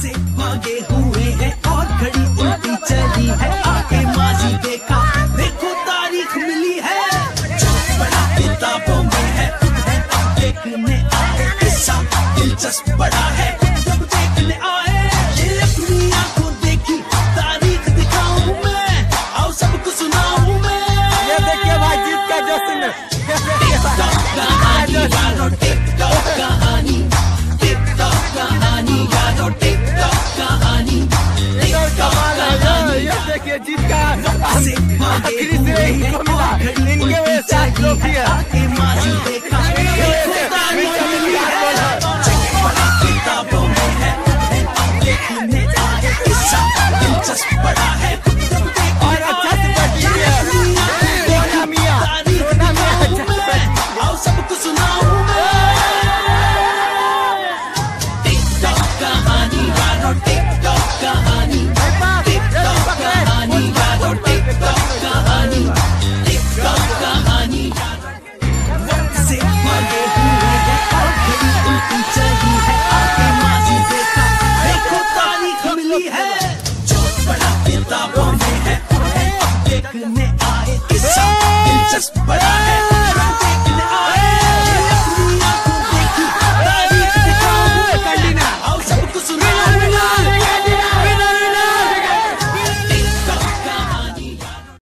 से भागे हुए हैं और घड़ी उल्टी चली है। आगे माजी देखा देखो तारीख मिली है। बड़ा किताबों में है देखने आए। किस्सा दिलचस्प बड़ा है जब देखने तारीख दिखाऊँ मैं भाई você acredita? Acrisei,